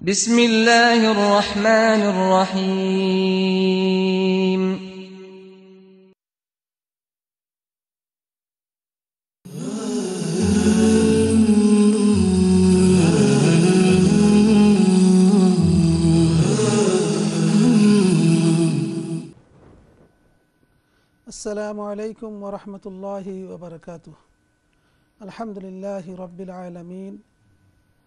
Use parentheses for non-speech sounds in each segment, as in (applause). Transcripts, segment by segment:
بسم الله الرحمن الرحيم. السلام عليكم ورحمة الله وبركاته. الحمد لله رب العالمين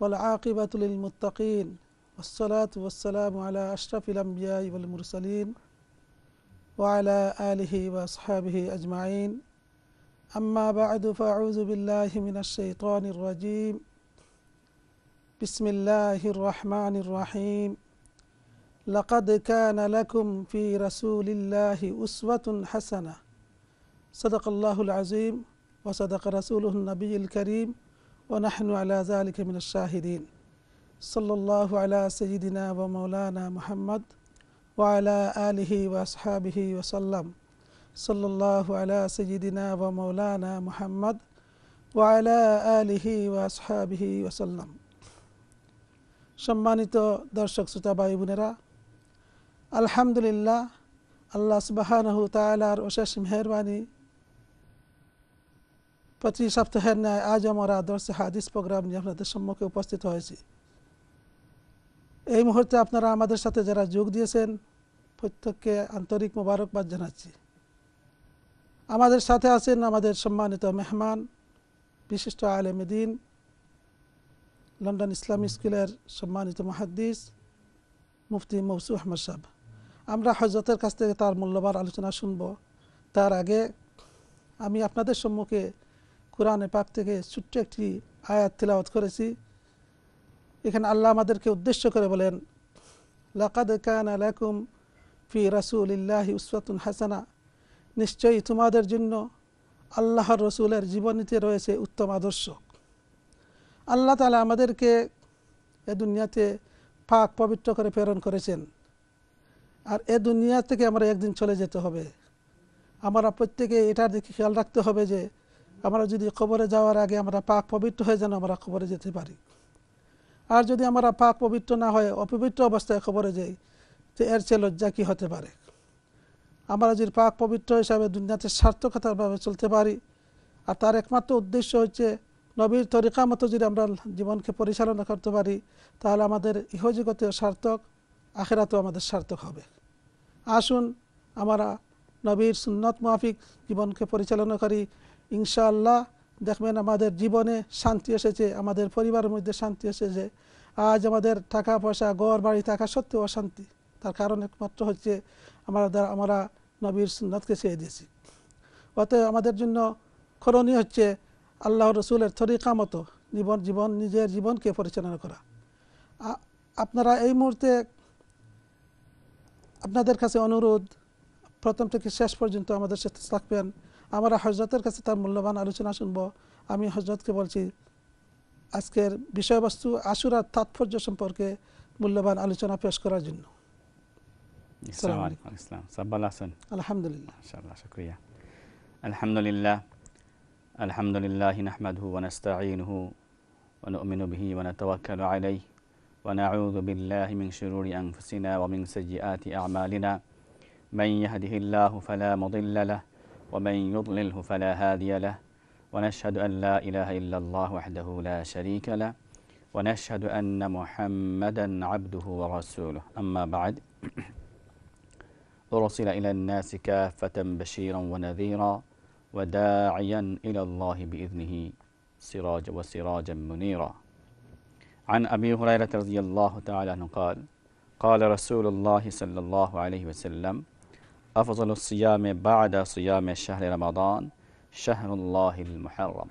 والعاقبة للمتقين. والصلاة والسلام على أشرف الأنبياء والمرسلين وعلى آله وأصحابه أجمعين. أما بعد فأعوذ بالله من الشيطان الرجيم. بسم الله الرحمن الرحيم. لقد كان لكم في رسول الله أسوة حسنة. صدق الله العظيم وصدق رسوله النبي الكريم ونحن على ذلك من الشاهدين. صلى الله على سيدنا ومولانا محمد وعلى آله وأصحابه وسلم صلى الله على سيدنا ومولانا محمد وعلى آله وأصحابه وسلم সম্মানিত দর্শক শ্রোতা ভাই বোনেরা আলহামদুলিল্লাহ আল্লাহ সুবাহানহু তালার অশেষ মেহরবানি প্রতি সপ্তাহের ন্যায় আজ আমরা দর্শে হাদিস প্রোগ্রাম নিয়ে আপনাদের সম্মুখে উপস্থিত হয়েছি এই মুহূর্তে আপনারা আমাদের সাথে যারা যোগ দিয়েছেন, প্রত্যেককে আন্তরিক মোবারকবাদ জানাচ্ছি। আমাদের সাথে আছেন আমাদের সম্মানিত মেহমান, বিশিষ্ট আলেমদিন লন্ডন ইসলামী স্কুলের সম্মানিত মহাদ্দিস, মুফতি মৌসু আহমদ সাহ আমরা হজরতের কাছ থেকে তার মূল্যবান আলোচনা শুনব। তার আগে আমি আপনাদের সম্মুখে কোরআনে পাক থেকে ছোট্ট একটি আয়াত তিলাওয়াত করেছি। এখানে আল্লাহ আমাদেরকে উদ্দেশ্য করে বলেন, লাকাদ কান আলাকুম ফি রাসুলিল্লাহি উসওয়াতুন হাসানা। নিশ্চয়ই তোমাদের জন্য আল্লাহর রসুলের জীবনীতে রয়েছে উত্তম আদর্শ। আল্লাহ তালা আমাদেরকে এ দুনিয়াতে পাক পবিত্র করে প্রেরণ করেছেন। আর এ দুনিয়া থেকে আমরা একদিন চলে যেতে হবে। আমরা প্রত্যেকে এটার দিকে খেয়াল রাখতে হবে যে, আমরা যদি কবরে যাওয়ার আগে আমরা পাক পবিত্র হয়ে যেন আমরা খবরে যেতে পারি। আর যদি আমরা পাক পবিত্র না হয়, অপবিত্র অবস্থায় খবরে যাই, তো এর চেয়ে লজ্জা কী হতে পারে? আমরা যদি পাক পবিত্র হিসাবে দুনিয়াতে সার্থকতাভাবে চলতে পারি, আর তার একমাত্র উদ্দেশ্য হচ্ছে নবীর তরিকা মতো যদি আমরা জীবনকে পরিচালনা করতে পারি, তাহলে আমাদের ইহজগতেও সার্থক, আখেরাতেও আমাদের সার্থক হবে। আসুন আমরা নবীর সুন্নত মাফিক জীবনকে পরিচালনা করি, ইনশাআল্লাহ। দেখবেন আমাদের জীবনে শান্তি এসেছে, আমাদের পরিবারের মধ্যে শান্তি এসেছে। আজ আমাদের টাকা পয়সা গড় বাড়ি থাকা সত্ত্বেও অশান্তি। তার কারণ একমাত্র হচ্ছে আমাদের আমরা নবীর সুন্নতকে ছেড়ে দিয়েছি। অতএব আমাদের জন্য করণীয় হচ্ছে আল্লাহ রসুলের তরিকা মতো জীবন জীবন, নিজের জীবনকে পরিচালনা করা। আপনারা এই মুহূর্তে আপনাদের কাছে অনুরোধ, প্রথম থেকে শেষ পর্যন্ত আমাদের সাথে থাকবেন। আমরা হজরতের কাছে তার মূল্যবান আলোচনা শুনব আমি হজরতকে বলছি আজকের বিষয়বস্তু আশুরার তাৎপর্য সম্পর্কে মূল্যবান আলোচনা পেশ করার জন্য আলহামদুলিল্লাহ শুক্রিয়া আলহামদুলিল্লাহ الحمد لله نحمده ونستعينه ونؤمن به ونتوكل عليه ونعوذ بالله من شرور أنفسنا ومن سيئات أعمالنا من يهده الله فلا مضل له ومن يضلله فلا هادي له ونشهد أن لا إله إلا الله وحده لا شريك له ونشهد أن محمدا عبده ورسوله. أما بعد أرسل إلى الناس كافة بشيرا ونذيرا وداعيا إلى الله بإذنه سراجا وسراجا منيرا. عن أبي هريرة رضي الله تعالى عنه قال قال رسول الله صلى الله عليه وسلم আফজল সিয়ামে বাদা সিয়ামে শাহরে রমাদান শাহরুল্লাহিল মুহারম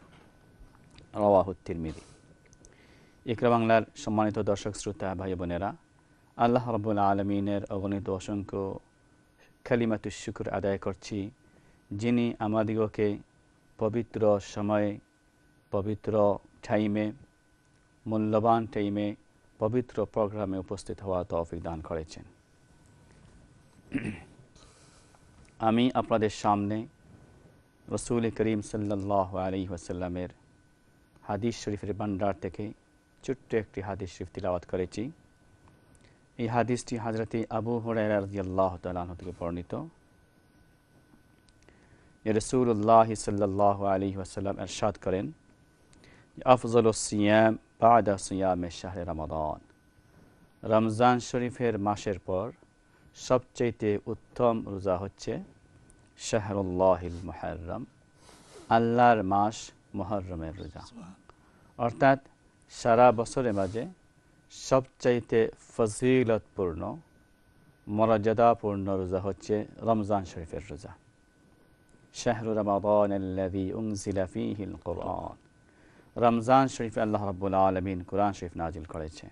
রওয়াহুত্তির মিদি ইকরা বাংলার সম্মানিত দর্শক শ্রোতা ভাই বোনেরা, আল্লাহ রবুল আলমিনের অগণিত অসংখ্য খালিমাতু শুকুর আদায় করছি, যিনি আমাদিগকে পবিত্র সময়ে, পবিত্র টাইমে মূল্যবান টাইমে পবিত্র প্রোগ্রামে উপস্থিত হওয়া তফিক দান করেছেন। আমি আপনাদের সামনে রসুল করিম সাল্লাহ আলী ওসাল্লামের হাদিস শরীফের ভান্ডার থেকে ছোট্ট একটি হাদিস শরীফ তিলাওয়াত করেছি। এই হাদিসটি হাজরতে আবু তাআলা আনহু থেকে বর্ণিত। যে রাসূলুল্লাহ সাল্লাল্লাহু আলাইহি ওয়াসাল্লাম ইরশাদ করেন আফজালুস সিয়াম বাদা সিয়ামে শাহরে রমাদান। রমজান শরীফের মাসের পর সবচেয়ে উত্তম রোজা হচ্ছে শাহরুল্লাহিল মুহাররম, আল্লাহর মাস মুহররমের রোজা। অর্থাৎ সারা বছরের মাঝে সবচাইতে ফজিলতপূর্ণ, মর্যাদাপূর্ণ রোজা হচ্ছে রমজান শরীফের রোজা। শাহরু ফীহিল কুরআন রমজান শরীফে আল্লাহ রাব্বুল আলামিন কোরআন শরীফ নাজিল করেছেন।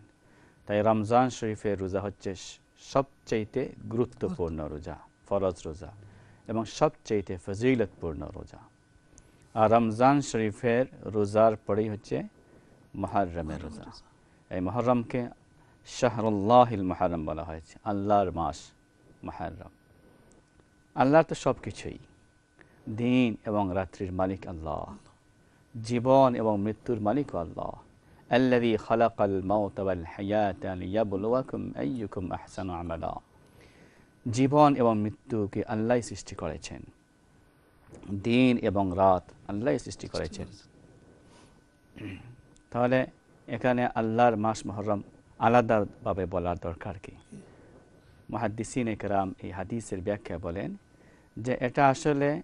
তাই রমজান শরীফের রোজা হচ্ছে সবচাইতে গুরুত্বপূর্ণ রোজা ফরজ রোজা এবং সবচাইতে ফজিলতপূর্ণ রোজা। আর রমজান শরীফের রোজার পরেই হচ্ছে মহরমের রোজা। এই মহরমকে শাহরুল্লাহিল মহরম বলা হয়েছে আল্লাহর মাস মহরম। আল্লাহর তো সব কিছুই দিন এবং রাত্রির মালিক আল্লাহ। জীবন এবং মৃত্যুর মালিক আল্লাহ। আল্লাদি খলাকাল মাওতাল হায়াত আলিয়াবুলুয়াকুম আইয়ুকুম আহসানু আমালা জীবন এবং মৃত্যুকে আল্লাহ সৃষ্টি করেছেন। দিন এবং রাত আল্লাহ সৃষ্টি করেছেন। তাহলে এখানে আল্লাহর মাস মহরম আলাদাভাবে বলার দরকার কি? মহাদিসিন একরাম এই হাদিসের ব্যাখ্যা বলেন যে এটা আসলে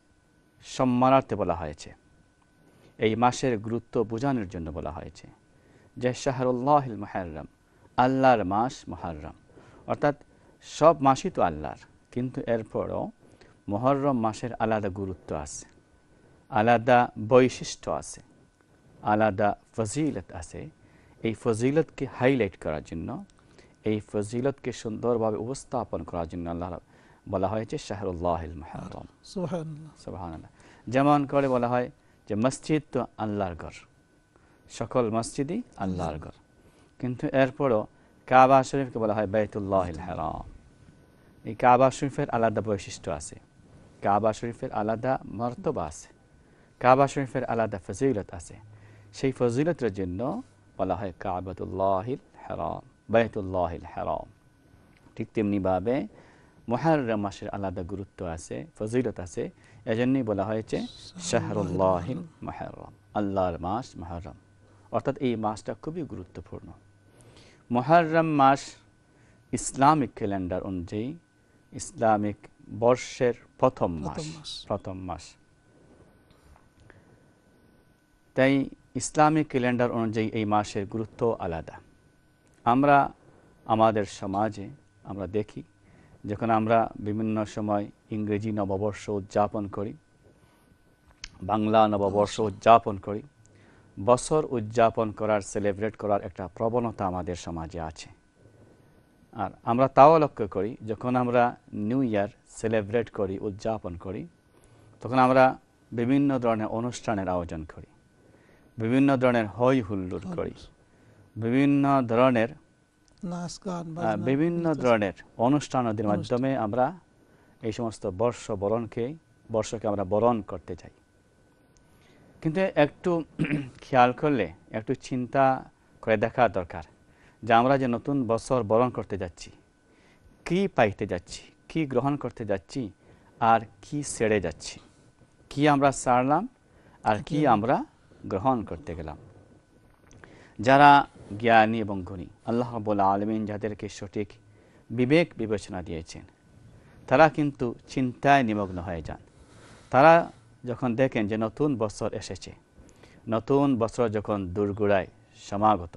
সম্মানার্থে বলা হয়েছে। এই মাসের গুরুত্ব বোঝানোর জন্য বলা হয়েছে। যে শাহরুল্লাহিল মহারম আল্লাহর মাস মহারম অর্থাৎ সব মাসই তো আল্লাহর কিন্তু এরপরও মহরম মাসের আলাদা গুরুত্ব আছে আলাদা বৈশিষ্ট্য আছে আলাদা ফজিলত আছে। এই ফজিলতকে হাইলাইট করার জন্য এই ফজিলতকে সুন্দরভাবে উপস্থাপন করার জন্য আল্লাহ বলা হয়েছে শাহরুল্লাহিল মহারম যেমন করে বলা হয় যে মসজিদ তো আল্লাহর ঘর। সকল মসজিদই আল্লাহর ঘর। কিন্তু এরপরও কাবা শরীফকে বলা হয় বাইতুল্লাহিল হারাম। এই কাবা শরীফের আলাদা বৈশিষ্ট্য আছে। কাবা শরীফের আলাদা মর্তবা আছে। কাবা শরীফের আলাদা ফজিলত আছে। সেই ফজিলতের জন্য বলা হয় কাবাতুল্লাহিল হারাম, বাইতুল্লাহিল হারাম। ঠিক তেমনিভাবে মহারম মাসের আলাদা গুরুত্ব আছে, ফজিলত আছে। এজন্যই বলা হয়েছে শাহরুল্লাহিল মহারম আল্লাহর মাস মহারম অর্থাৎ এই মাসটা খুবই গুরুত্বপূর্ণ। মহারম মাস ইসলামিক ক্যালেন্ডার অনুযায়ী ইসলামিক বর্ষের প্রথম মাস প্রথম মাস। তাই ইসলামিক ক্যালেন্ডার অনুযায়ী এই মাসের গুরুত্ব আলাদা। আমরা আমাদের সমাজে আমরা দেখি যখন আমরা বিভিন্ন সময় ইংরেজি নববর্ষ উদযাপন করি বাংলা নববর্ষ। উদযাপন করি বছর উদযাপন করার সেলিব্রেট করার একটা প্রবণতা আমাদের সমাজে আছে। আর আমরা তাও লক্ষ্য করি যখন আমরা নিউ ইয়ার সেলিব্রেট করি উদযাপন করি তখন আমরা বিভিন্ন ধরনের অনুষ্ঠানের আয়োজন করি বিভিন্ন ধরনের হই হুল্লোড় করি বিভিন্ন ধরনের বিভিন্ন ধরনের অনুষ্ঠানাদির অনুষ্ঠান। মাধ্যমে আমরা এই সমস্ত বর্ষ বরণকে বর্ষকে আমরা বরণ করতে চাই। কিন্তু একটু (clears throat) খেয়াল করলে একটু চিন্তা করে দেখা দরকার যে আমরা যে নতুন বছর বরণ করতে যাচ্ছি কি পাইতে যাচ্ছি কি গ্রহণ করতে যাচ্ছি আর কি ছেড়ে যাচ্ছি কি আমরা সারলাম আর কি আমরা গ্রহণ করতে গেলাম। যারা জ্ঞানী এবং গুণী আল্লাহ রাব্বুল আলমিন যাদেরকে সঠিক বিবেক বিবেচনা দিয়েছেন তারা কিন্তু চিন্তায় নিমগ্ন হয়ে যান। তারা যখন দেখেন যে নতুন বছর এসেছে, নতুন বছর যখন দুর্গুড়ায় সমাগত,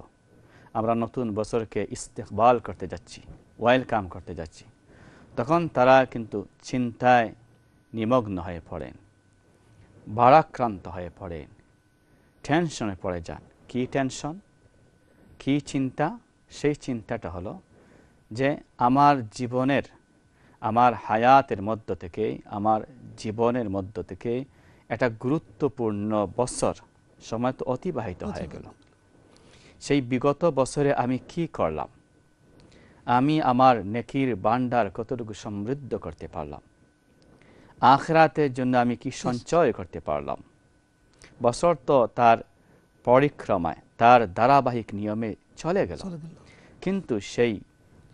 আমরা নতুন বছরকে ইস্তেকবাল করতে যাচ্ছি, ওয়েলকাম করতে যাচ্ছি, তখন তারা কিন্তু চিন্তায় নিমগ্ন হয়ে পড়েন, ভারাক্রান্ত হয়ে পড়েন, টেনশনে পড়ে যান। কী টেনশন? কী চিন্তা? সেই চিন্তাটা হলো যে আমার জীবনের আমার হায়াতের মধ্য থেকে আমার জীবনের মধ্য থেকে একটা গুরুত্বপূর্ণ বছর সময় তো অতিবাহিত হয়ে গেল। সেই বিগত বছরে আমি কি করলাম? আমি আমার নেকির বান্ডার কতটুকু সমৃদ্ধ করতে পারলাম? আখরাতের জন্য আমি কি সঞ্চয় করতে পারলাম? বছর তো তার পরিক্রমায় তার ধারাবাহিক নিয়মে চলে গেল। কিন্তু সেই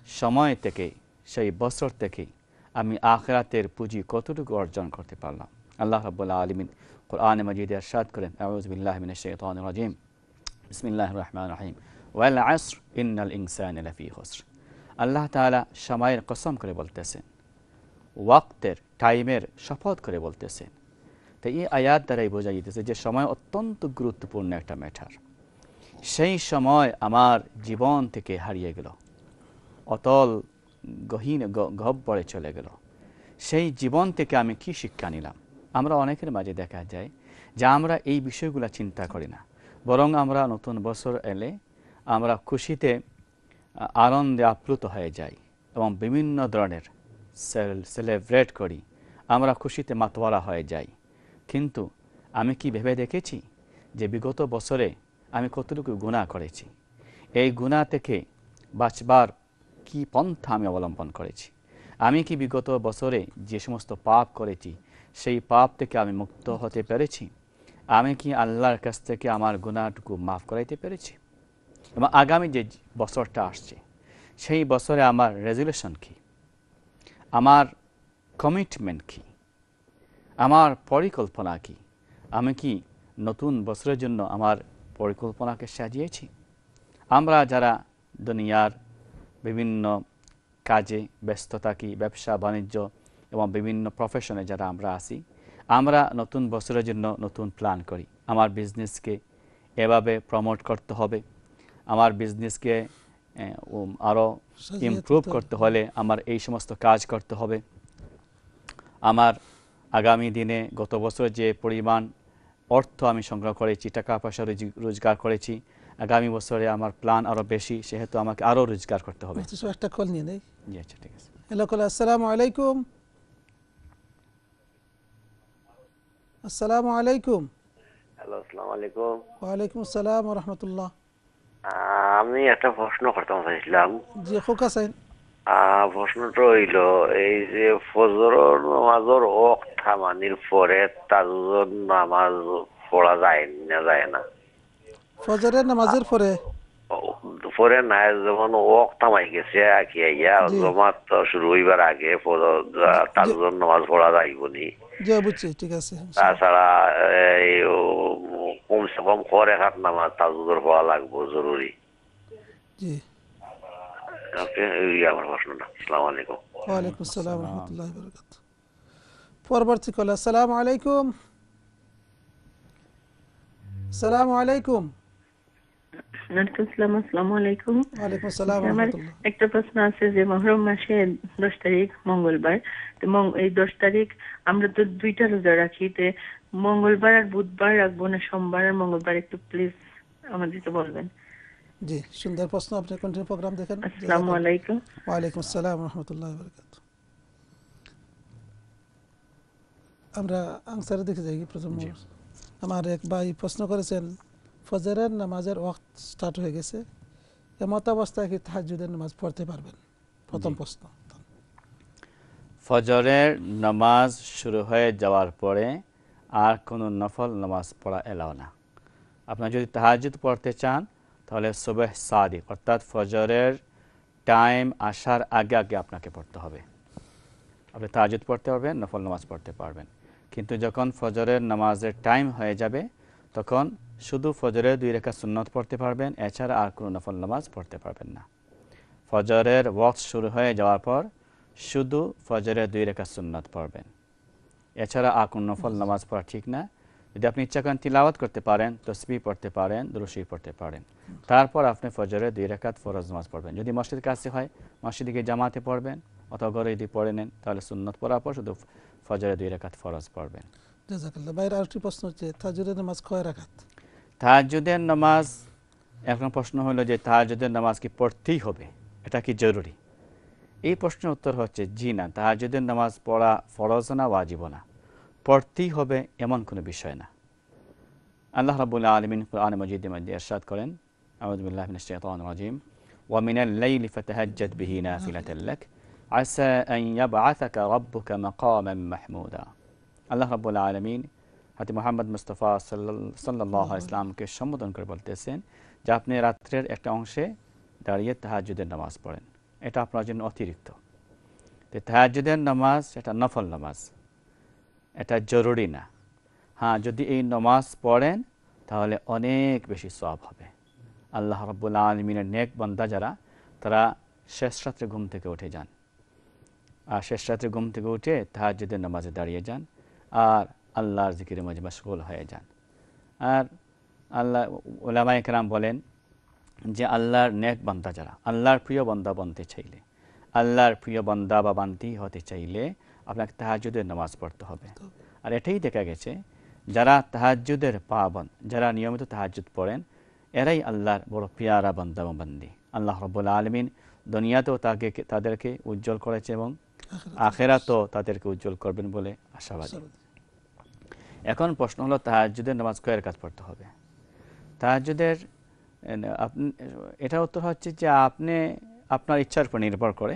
সময় থেকে সেই বছর থেকে আমি আখরাতের পুঁজি কতটুকু অর্জন করতে পারলাম? আল্লাহ রাব্বুল্লাহ আলমিন কোরআন মজিদ এরশাদ করেন শাইতানির রাজিম। বিসমিল্লাহির রহমানির রহিম। ওয়াল আসর ইন্নাল ইনসানা আল্লাহ তাআলা সময়ের কসম করে বলতেছেন, ওয়াক্তের, টাইমের শপথ করে বলতেছেন। তো এই আয়াত দ্বারাই বোঝা যেতেছে যে সময় অত্যন্ত গুরুত্বপূর্ণ একটা ম্যাটার সেই সময় আমার জীবন থেকে হারিয়ে গেল। অতল গহীন গ- গহ্বরে চলে গেল। সেই জীবন থেকে আমি কি শিক্ষা নিলাম? আমরা অনেকের মাঝে দেখা যায় যে আমরা এই বিষয়গুলো চিন্তা করি না। বরং আমরা নতুন বছর এলে আমরা খুশিতে, আনন্দে আপ্লুত হয়ে যাই এবং বিভিন্ন ধরনের সেলিব্রেট করি। আমরা খুশিতে মাতোয়ারা হয়ে যাই। কিন্তু আমি কি ভেবে দেখেছি যে বিগত বছরে আমি কতটুকু গুণা করেছি? এই গুণা থেকে বাঁচবার কি পন্থা আমি অবলম্বন করেছি? আমি কি বিগত বছরে যে সমস্ত পাপ করেছি, সেই পাপ থেকে আমি মুক্ত হতে পেরেছি? আমি কি আল্লাহর কাছ থেকে আমার গুণাটুকু মাফ করাইতে পেরেছি? এবং আগামী যে বছরটা আসছে, সেই বছরে আমার রেজুলেশন কি? আমার কমিটমেন্ট কি? আমার পরিকল্পনা কি? আমি কি নতুন বছরের জন্য আমার পরিকল্পনাকে সাজিয়েছি? আমরা যারা দুনিয়ার বিভিন্ন কাজে ব্যস্ত থাকি ব্যবসা বাণিজ্য এবং বিভিন্ন প্রফেশনে যারা আমরা আছি আমরা নতুন বছরের জন্য নতুন প্ল্যান করি। আমার বিজনেসকে এভাবে প্রমোট করতে হবে। আমার বিজনেসকে আরও ইমপ্রুভ। করতে হলে আমার এই সমস্ত কাজ করতে হবে। আমার আগামী দিনে গত বছর যে পরিমাণ অর্থ আমি সংগ্রহ করেছি টাকা পয়সা রোজি- রোজগার করেছি আগামী বছরে আমার প্ল্যান আরও বেশি সেহেতু আমাকে আরও রোজগার করতে হবে। মুফতি একটা কল নিয়ে নেই? জি আচ্ছা ঠিক আছে। হ্যালো কল আসসালামু আলাইকুম। আসসালামু আলাইকুম। হ্যালো আসসালামু আলাইকুম। ওয়ালাইকুম আসসালাম রহমতুল্লাহ। আহ, আমি একটা প্রশ্ন করতাম চাইছিলাম। জি খোকা সাইন আহ, প্রশ্নটা হইল এই যে ফজর নামাজের ওক থামানির পরে তাজুদ নামাজ পড়া যায় না যায় না? ফজরের নামাজের পরে? থামাই গেছে আকি আইয়া জমাত তো শুরু হইবার আগে ফজর তাজুদ নামাজ পড়া যাইব নি বুঝছি ঠিক আছে তাছাড়া এই কমসে কম করে হাত নামাজ তাজুদের পড়া লাগবো জরুরি। জি। ওকে এই আমার প্রশ্নটা। আসসালামু আলাইকুম। আসসালাম রহমতুল্লাহ পরবর্তী কল আসসালামু আলাইকুম। আসসালামু আলাইকুম। আলাইকুম আমার একটা প্রশ্ন আছে যে মহরম মাসে দশ তারিখ মঙ্গলবার। তো এই দশ তারিখ আমরা তো দুইটা রোজা রাখি তে মঙ্গলবার আর বুধবার রাখব না সোমবার আর মঙ্গলবার? একটু প্লিজ আমাদেরকে বলবেন। জি সুন্দর প্রশ্ন আপনি কন্টিনিউ প্রোগ্রাম দেখেন। আসসালামু আলাইকুম। ওয়ালাইকুম আসসালাম রহমতুল্লাহ বরকাত আমরা আনসারে দেখে যাই প্রথম আমার এক ভাই প্রশ্ন করেছেন ফজরের নামাজের ওয়াক্ত স্টার্ট হয়ে গেছে এমত অবস্থায় কি তাহাজুদের নামাজ পড়তে পারবেন? প্রথম প্রশ্ন ফজরের নামাজ শুরু হয়ে যাওয়ার পরে আর কোনো নফল নামাজ পড়া এলাও না। আপনার যদি তাহাজুদ পড়তে চান তাহলে সুবেহ সাদিক অর্থাৎ ফজরের টাইম আসার আগে আগে আপনাকে পড়তে হবে। আপনি তাহাজুদ পড়তে পারবেন নফল নামাজ পড়তে পারবেন। কিন্তু যখন ফজরের নামাজের টাইম হয়ে যাবে তখন শুধু ফজরে দুই রেখা সুন্নত পড়তে পারবেন, এছাড়া আর কোনো নফল নামাজ পড়তে পারবেন না। ফজরের ওয়াক্ত শুরু হয়ে যাওয়ার পর শুধু ফজরের দুই রেখা সুন্নত পড়বেন। এছাড়া আর কোনো নফল নামাজ পড়া ঠিক না। যদি আপনি ইচ্ছা করেন তিলাওয়াত করতে পারেন তসবি পড়তে পারেন দুরুশি পড়তে পারেন। তারপর আপনি ফজরের দুই রেখাত ফরজ নামাজ পড়বেন। যদি মসজিদ কাছে হয়, মসজিদে গিয়ে জামাতে পড়বেন, অথবা ঘরে যদি পড়ে নেন, তাহলে সুন্নত পড়ার পর শুধু ফজরের দুই রেখাত ফরজ পড়বেন। জাজাকাল্লাহ বাইরে আরেকটি প্রশ্ন হচ্ছে তাহাজুদের নামাজ কয় রাখাত? তাহাজুদের নামাজ, এখন প্রশ্ন হলো যে তাহাজুদের নামাজ কি পড়তেই হবে? এটা কি জরুরি? এই প্রশ্নের উত্তর হচ্ছে জি না তাহাজুদের নামাজ পড়া ফরজ না, ওয়াজিব না। পড়তেই হবে এমন কোনো বিষয় না। আল্লাহ রাবুল্লাহ আলমিন কোরআন মজিদের মধ্যে এরশাদ করেন শাইতানির রাজিম মিনাল লাইলি ফাতাহাজ্জাদ বিহি নাফিলাতাল লাক, আসা আন ইয়াবআসাকা রাব্বুকা মাকামান মাহমুদা। আল্লাহ রাব্বুল আলামিন হাতি মোহাম্মদ মুস্তফা সাল্লাহ ইসলামকে সম্বোধন করে বলতেছেন যে আপনি রাত্রের একটা অংশে দাঁড়িয়ে তাহাজুদের নামাজ পড়েন। এটা আপনার জন্য অতিরিক্ত। তাহাজুদের নামাজ এটা নফল নামাজ। এটা জরুরি না। হ্যাঁ যদি এই নামাজ পড়েন তাহলে অনেক বেশি সব হবে। আল্লাহ রব্বুল আলমিনের নেক বান্দা যারা, তারা শেষ রাত্রে ঘুম থেকে উঠে যান। আর শেষ রাত্রে ঘুম থেকে উঠে তাহাজুদের নামাজে দাঁড়িয়ে যান। আর আল্লাহর জিকিরের মাঝে মশগুল হয়ে যান। আর আল্লাহ ওলামা একরাম বলেন যে আল্লাহর নেক বান্দা যারা আল্লাহর প্রিয় বান্দা বনতে চাইলে আল্লাহর প্রিয় বান্দা বা বান্তি হতে চাইলে আপনাকে তাহাজুদের নামাজ পড়তে হবে। আর এটাই দেখা গেছে যারা তাহাজুদের পাবন যারা নিয়মিত তাহাজুদ পড়েন এরাই আল্লাহর বড় পিয়ারা বান্দা বা বান্দি আল্লাহ রব্বুল আলমিন দুনিয়াতেও তাকে তাদেরকে উজ্জ্বল করেছে এবং আখেরাতেও তাদেরকে উজ্জ্বল করবেন বলে আশাবাদী। এখন প্রশ্ন হলো তাহাজুদের নামাজ কয়ের কাজ পড়তে হবে? তাহাজুদের এটা উত্তর হচ্ছে যে আপনি আপনার ইচ্ছার উপর নির্ভর করে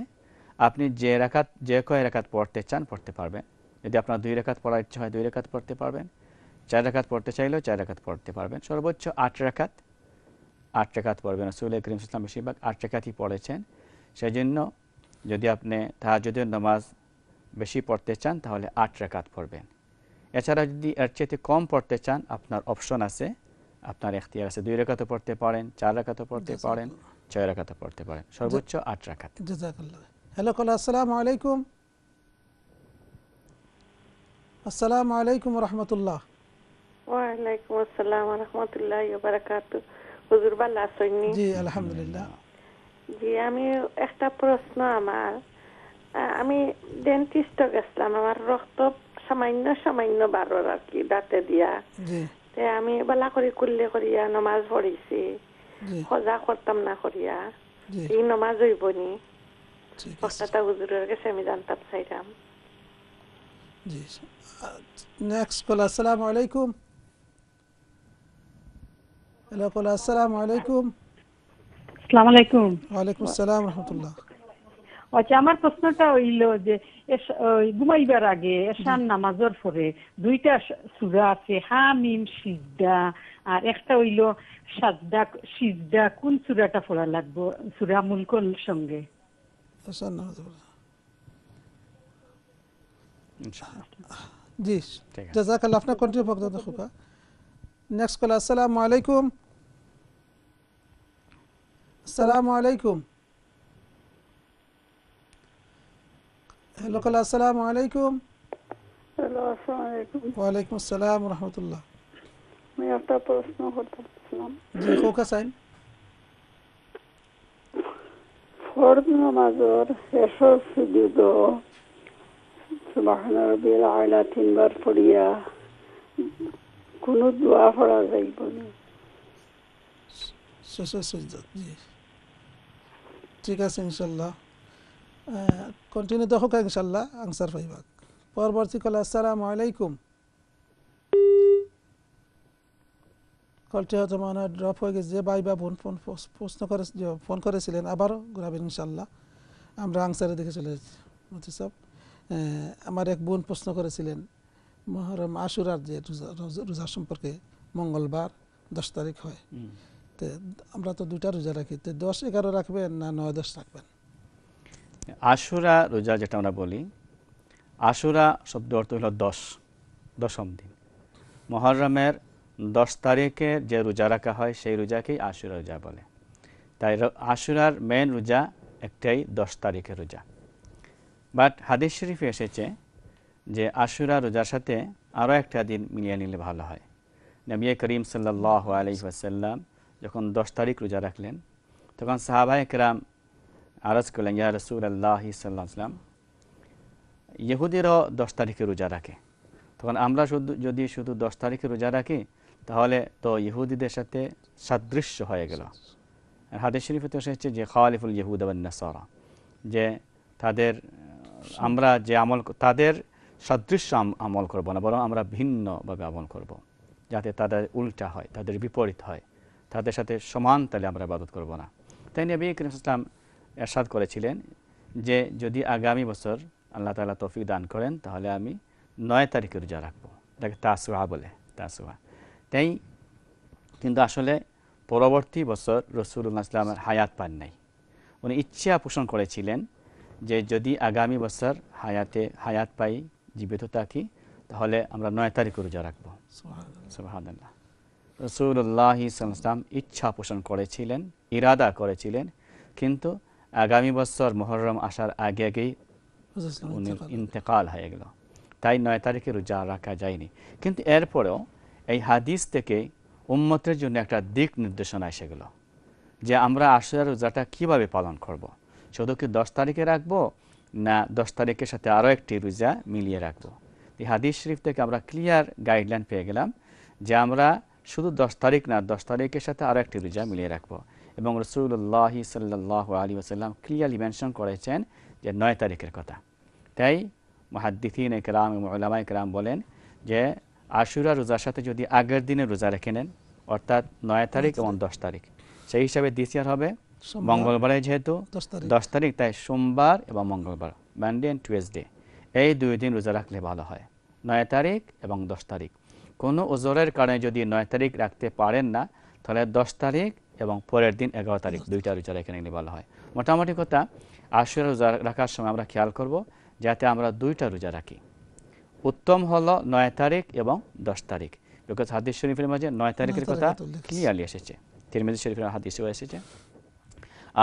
আপনি যে রেখাত যে কয় রেখাত পড়তে চান পড়তে পারবেন। যদি আপনার দুই রেখাত পড়ার ইচ্ছা হয় দুই রেখাত পড়তে পারবেন। চার রেখাত পড়তে চাইলেও চার রেখাত পড়তে পারবেন। সর্বোচ্চ আট রেখাত আট রেখাত পড়বেন। রসুল করিম ইসলাম বেশিরভাগ আট রেখাতই পড়েছেন। সেই জন্য যদি আপনি তাহাজুদের নামাজ বেশি পড়তে চান তাহলে আট রেখাত পড়বেন। এছাড়া যদি এর চেয়ে কম পড়তে চান আপনার অপশন আছে। আপনার এখতিয়ার আছে দুই রেখাতে পড়তে পারেন চার রেখাতে পড়তে পারেন ছয় রেখাতে পড়তে পারেন সর্বোচ্চ আট রেখাত হ্যালো কল আসসালামু আলাইকুম। আসসালামু আলাইকুম রহমতুল্লাহ। ওয়ালাইকুম আসসালাম রহমতুল্লাহ বারাকাতু হুজুর ভালো আছেননি জি আলহামদুলিল্লাহ। জি আমি একটা প্রশ্ন আমার। আহ, আমি ডেন্টিস্ট গেছিলাম আমার রক্ত সামান্য সামান্য বারোর আর কি দাঁতে দিয়া। তে আমি বেলা করে কুল্লে করিয়া নমাজ পড়িছি সজা করতাম না করিয়া এই নমাজ হইবনি ঠিক আছে। হুজুরের কাছে আমি জানতাম চাইলাম জি। নেক্সট কল আসসালামু আলাইকুম। হ্যালো কল আসসালামু আলাইকুম। আসসালামু আলাইকুম। ওয়ালাইকুম আসসালাম রহমতুল্লাহ। আচ্ছা আমার প্রশ্নটা হইল যে ঘুমাইবার আগে এশান নামাজের পরে দুইটা সুরা আছে হা মিম সিজদা আর একটা হইল সাজদা সিজদা কোন সুরাটা পড়া লাগবে? সুরা মুলকল সঙ্গে। হাসান নামাজ- ইনশাআল্লাহ। জি। জাজাকাল্লাহ আপনার কন্টিনিউ ভক্ত খুকা নেক্সট কল আসসালামু আলাইকুম। আসসালামু আলাইকুম। হ্যালো কল আসসালামু আলাইকুম। হ্যালো আসসালামু আলাইকুম। ওয়ালাইকুম আসসালাম রহমতুল্লাহ। আমি একটা প্রশ্ন করতে চাচ্ছিলাম। জি সাইন ফরজ নামাজের শেষর সুজুদ সুবহান রাব্বিল আলা তিনবার পড়িয়া কোনো দোয়া পড়া যাইব না। জি। ঠিক আছে ইনশাল্লাহ কন্টিনিউ দেখো ইনশাল্লাহ আনসার পাইবাক পরবর্তী কল আসসালামু আলাইকুম। কলটি হয়তো মনে হয় ড্রপ হয়ে গেছে যে ভাই বা বোন ফোন প্রশ্ন করে ফোন করেছিলেন আবারও ঘুরাবেন ইনশাল্লাহ আমরা আনসারের দিকে চলে যাচ্ছি সাহেব আমার এক বোন প্রশ্ন করেছিলেন মহরম আশুরার যে রোজা সম্পর্কে মঙ্গলবার দশ তারিখ হয়। তো আমরা তো দুটা রোজা রাখি তো দশ এগারো রাখবেন না নয় দশ রাখবেন? আশুরা রোজা যেটা আমরা বলি, আশুরা শব্দ অর্থ হলো দশ, দশম দিন। মহরমের দশ তারিখে যে রোজা রাখা হয়, সেই রোজাকেই আশুরা রোজা বলে। তাই আশুরার মেন রোজা একটাই দশ তারিখের রোজা। বাট হাদিস শরীফে এসেছে যে আশুরা রোজার সাথে আরও একটা দিন মিলিয়ে নিলে ভালো হয়। নবী করিম সাল্লাহ আলহি ওয়াসাল্লাম যখন দশ তারিখ রোজা রাখলেন, তখন সাহাবাই কেরাম আরজ করলেন, ইয়া রসুল আল্লাহ সাল্লাম ইহুদিরও দশ তারিখে রোজা রাখে। তখন আমরা শুধু, যদি শুধু দশ তারিখে রোজা রাখি, তাহলে তো ইহুদিদের সাথে সাদৃশ্য হয়ে গেল। হাদিস শরীফে তো এসেছে যে, খালিফুল ইহুদ নাসারা যে তাদের, আমরা যে আমল তাদের সাদৃশ্য আমল করব না, বরং আমরা ভিন্নভাবে আমল করব, যাতে তাদের উল্টা হয়, তাদের বিপরীত হয়, তাদের সাথে সমান তালে আমরা ইবাদত করব না। তাই নবী করিম ইসলাম এরশাদ করেছিলেন যে যদি আগামী বছর আল্লাহ তাআলা তৌফিক দান করেন তাহলে আমি নয় তারিখে রোজা রাখব। এটাকে তাসুয়া বলে তাসুয়া তাই কিন্তু আসলে পরবর্তী বছর রসুল্লাহ ইসলামের হায়াত পান নাই। উনি ইচ্ছা পোষণ করেছিলেন যে যদি আগামী বছর হায়াতে হায়াত পাই জীবিত থাকি তাহলে আমরা নয় তারিখে রোজা রাখব। রসুল্লাহ ইসলাম ইচ্ছা পোষণ করেছিলেন ইরাদা করেছিলেন কিন্তু আগামী বছর মহরম আসার আগে আগেই উনি ইন্তেকাল। হয়ে গেল। তাই নয় তারিখে রোজা রাখা যায়নি। কিন্তু এরপরেও এই হাদিস থেকে উম্মতের জন্য একটা দিক নির্দেশনা এসে গেল যে আমরা আশুরা রোজাটা কীভাবে পালন করব। শুধু কি দশ তারিখে রাখব না দশ তারিখের সাথে আরও একটি রোজা মিলিয়ে রাখব? এই হাদিস শরীফ থেকে আমরা ক্লিয়ার গাইডলাইন পেয়ে গেলাম যে আমরা শুধু দশ তারিখ না দশ তারিখের সাথে আরও একটি রোজা মিলিয়ে রাখব। এবং রসুল্লাহ সাল্লাহ আলী আসাল্লাম ক্লিয়ারলি মেনশন করেছেন যে নয় তারিখের কথা। তাই মহাদ্দিন একরাম এবং ওলামা একরাম বলেন যে আশুরা রোজার সাথে যদি আগের দিনে রোজা রেখে নেন অর্থাৎ নয় তারিখ এবং দশ তারিখ। সেই হিসাবে দ্বিতীয় হবে মঙ্গলবারে যেহেতু দশ তারিখ। দশ তারিখ তাই সোমবার এবং মঙ্গলবার মানডে অ্যান্ড টুয়েসডে এই দুই দিন রোজা রাখলে ভালো হয়। নয় তারিখ এবং দশ তারিখ। কোনো ওজোরের কারণে যদি নয় তারিখ রাখতে পারেন না তাহলে দশ তারিখ এবং পরের দিন এগারো তারিখ দুইটা রোজা রেখে নিলে ভালো হয়। মোটামুটি কথা আশুরা রোজা রাখার সময় আমরা খেয়াল করব যাতে আমরা দুইটা রোজা রাখি। উত্তম হলো নয় তারিখ এবং দশ তারিখ। বিকজ হাদিস শরীফের মাঝে নয় তারিখের কথা। ক্লিয়ারলি এসেছে। তিরমিজি শরীফের হাদিসেও এসেছে।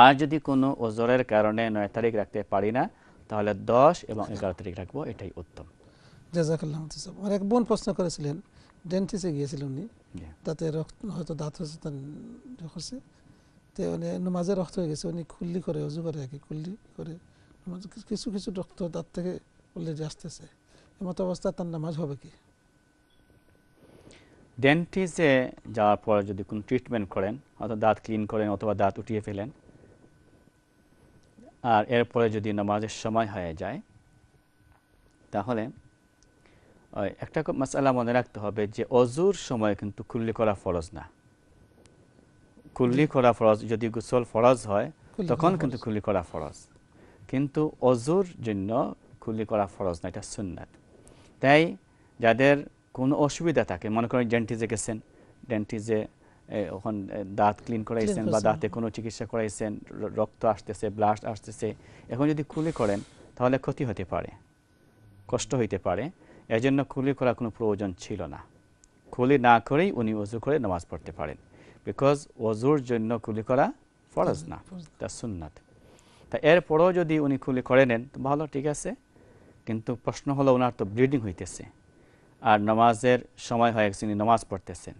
আর যদি কোনো ওজরের কারণে নয় তারিখ রাখতে পারি না তাহলে দশ এবং এগারো তারিখ রাখব এটাই উত্তম। জাজাকাল্লাহ। আমার এক বোন প্রশ্ন করেছিলেন ডেন্টিসে গিয়েছিলেন উনি। তাতে রক্ত হয়তো দাঁত হচ্ছে তার হচ্ছে তো উনি নমাজে রক্ত হয়ে গেছে উনি খুল্লি করে অজু করে আর কি খুল্লি করে কিছু কিছু রক্ত দাঁত থেকে অলরেডি আসতেছে। এমতো অবস্থা তার নামাজ হবে কি? ডেন্টিসে যাওয়ার পর যদি কোনো ট্রিটমেন্ট করেন অথবা দাঁত ক্লিন করেন অথবা দাঁত উঠিয়ে ফেলেন আর এরপরে যদি নামাজের সময় হয়ে যায় তাহলে একটা মশালা মনে রাখতে হবে যে অজুর সময় কিন্তু কুল্লি করা ফরজ না। কুল্লি করা ফরজ যদি গোসল ফরজ হয় তখন কিন্তু। কুল্লি করা ফরজ। কিন্তু অজুর জন্য কুল্লি করা ফরজ না এটা সুন্নাত। তাই যাদের কোনো অসুবিধা থাকে মনে করেন ডেন্টিজে গেছেন ডেন্টিজে ওখান দাঁত ক্লিন করাইছেন বা দাঁতে কোনো চিকিৎসা করাইছেন রক্ত আসতেছে ব্লাড আসতেছে এখন যদি কুলি করেন তাহলে ক্ষতি হতে পারে কষ্ট হইতে পারে। এজন্য খুলি করার কোনো প্রয়োজন ছিল না। খুলি না করেই উনি অজু করে নামাজ পড়তে পারেন। বিকজ অজুর জন্য খুলি করা ফরজ না তা সুন্নাত। তা এরপরেও যদি উনি খুলি করে নেন, তো ভালো, ঠিক আছে। কিন্তু প্রশ্ন হলো ওনার তো ব্লিডিং হইতেছে। আর নামাজের সময় হয় উনি নামাজ পড়তেছেন।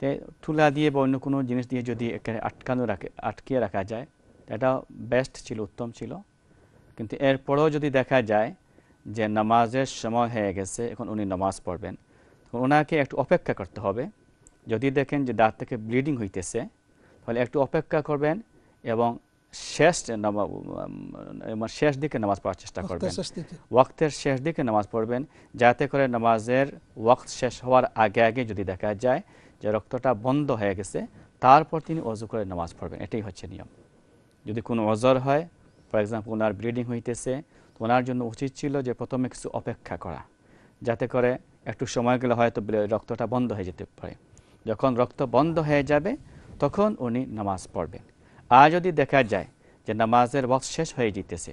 তো তুলা দিয়ে বা অন্য কোনো জিনিস দিয়ে যদি এখানে আটকানো রাখে, আটকিয়ে রাখা যায়, এটা বেস্ট ছিল, উত্তম ছিল। কিন্তু এরপরেও যদি দেখা যায় যে নামাজের সময় হয়ে গেছে এখন উনি নামাজ পড়বেন। ওনাকে একটু অপেক্ষা করতে হবে। যদি দেখেন যে দাঁত থেকে ব্লিডিং হইতেছে তাহলে একটু অপেক্ষা করবেন এবং শেষ শেষ দিকে নামাজ পড়ার চেষ্টা করবেন। ওয়াক্তের শেষ দিকে নামাজ পড়বেন যাতে করে নামাজের ওয়াক্ত শেষ হওয়ার আগে আগে যদি দেখা যায় যে রক্তটা বন্ধ হয়ে গেছে তারপর তিনি অজু করে নামাজ পড়বেন। এটাই হচ্ছে নিয়ম। যদি কোনো অজর হয় ফর এক্সাম্পল ওনার ব্লিডিং হইতেছে ওনার জন্য উচিত ছিল যে প্রথমে কিছু অপেক্ষা করা, যাতে করে একটু সময় গেলে হয়তো রক্তটা বন্ধ হয়ে যেতে পারে। যখন রক্ত বন্ধ হয়ে যাবে, তখন উনি নামাজ পড়বেন। আর যদি দেখা যায় যে নামাজের বক্স শেষ হয়ে যেতেছে,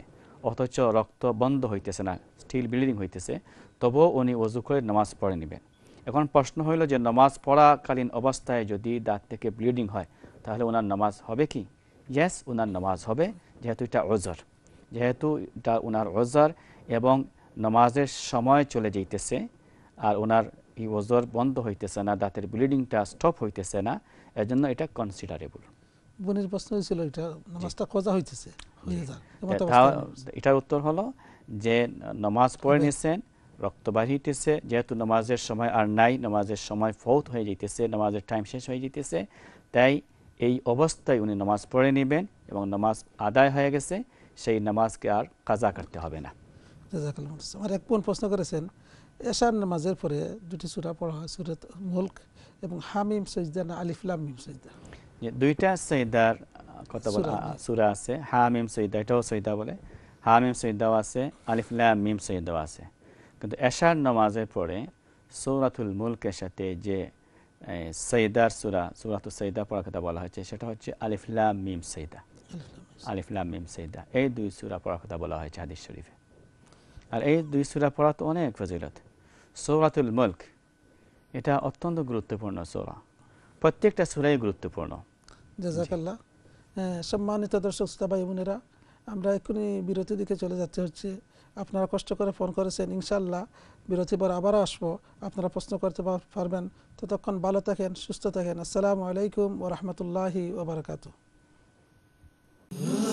অথচ রক্ত বন্ধ হইতেছে না স্টিল ব্লিডিং হইতেছে, তবুও উনি অজু করে নামাজ পড়ে নেবেন। এখন প্রশ্ন হইল যে নামাজ পড়াকালীন অবস্থায় যদি দাঁত থেকে ব্লিডিং হয়, তাহলে ওনার নামাজ হবে কি? ইয়েস ওনার নামাজ হবে, যেহেতু এটা ওজর। যেহেতু এটা ওনার ওজার এবং নামাজের সময় চলে যাইতেছে আর ওনার এই ওজর বন্ধ হইতেছে না দাঁতের ব্লিডিংটা স্টপ হইতেছে না এজন্য এটা কনসিডারেবল বোনের প্রশ্ন হয়েছিল এটা নামাজটা কজা হইতেছে হয়ে এটার উত্তর হলো যে নামাজ পড়ে নিয়েছেন রক্ত বাড়িতেছে যেহেতু নামাজের সময় আর নাই নামাজের সময় ফৌত হয়ে যেতেছে নামাজের টাইম শেষ হয়ে যেতেছে তাই এই অবস্থায় উনি নামাজ পড়ে নেবেন এবং নামাজ আদায় হয়ে গেছে। সেই নামাজকে আর কাজা করতে হবে না। আমার এক বোন প্রশ্ন করেছেন এশার নামাজের পরে দুটি সুরা পড়া হয় সুরত মুলক এবং হামিম সজদা না আলিফলাম মিম সজদা। দুইটা সৈদার কথা বলা সূরা, সুরা আছে হামিম সৈদা এটাও সৈদা বলে। হামিম সৈদাও আছে আলিফলাম মিম সৈদাও আছে। কিন্তু এশার নামাজের পরে সৌরাতুল মুলকের সাথে যে সৈদার সুরা সুরাতুল সৈদা পড়ার কথা বলা হয়েছে সেটা হচ্ছে আলিফলাম মিম সৈদা আলিফলাম এই দুই সুরা পড়ার কথা বলা হয়েছে হাদিস শরীফে। আর এই দুই সুরা পড়া তো অনেক ফজিলত। সৌরাতুল এটা অত্যন্ত গুরুত্বপূর্ণ সৌরা। প্রত্যেকটা সুরাই গুরুত্বপূর্ণ। জাজাকাল্লাহ হ্যাঁ, সম্মানিত দর্শক ভাই বোনেরা আমরা এক্ষুনি বিরতির দিকে চলে যাচ্ছে হচ্ছে আপনারা কষ্ট করে ফোন করেছেন ইনশাল্লাহ বিরতি পর আবার আসব। আপনারা প্রশ্ন করতে পার- পারবেন। ততক্ষণ ভালো থাকেন সুস্থ থাকেন। আসসালামু আলাইকুম ও রহমতুল্লাহি ওবরাকাতু Mm-hmm.